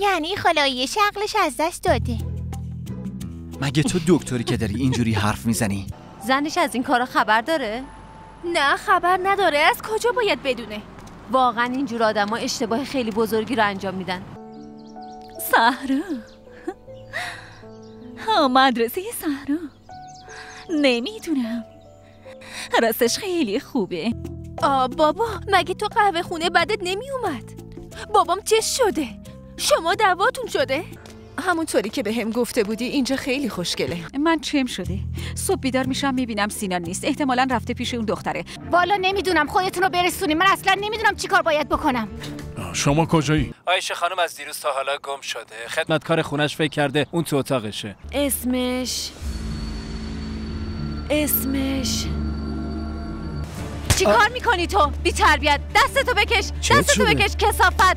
یعنی خلایی شغلش از دست داده. مگه تو دکتری که داری اینجوری حرف می‌زنی؟ زنش از این کارا خبر داره؟ نه خبر نداره. از کجا باید بدونه؟ واقعا اینجور آدما اشتباه خیلی بزرگی رو انجام میدن. سهرا. ها مدرسه سهرا. نمی‌دونم. راستش خیلی خوبه. آ بابا مگه تو قهوه خونه بدت نمی اومد بابام چه شده؟ شما دعواتون شده؟ همونطوری که به هم گفته بودی اینجا خیلی خوشگله. من چم شده؟ صبح بیدار میشم می‌بینم سینان نیست. احتمالا رفته پیش اون دختره. والا نمی‌دونم خودتون رو برسونی. من اصلا نمی‌دونم چی کار باید بکنم. شما کجایی؟ آیشه خانم از دیروز تا حالا گم شده. خدمتکار خونش فکر کرده اون تو اتاقشه. اسمش اسمش چی کار می‌کنی تو؟ بی تربیت دستتو بکش دستتو؟ بکش کسافت.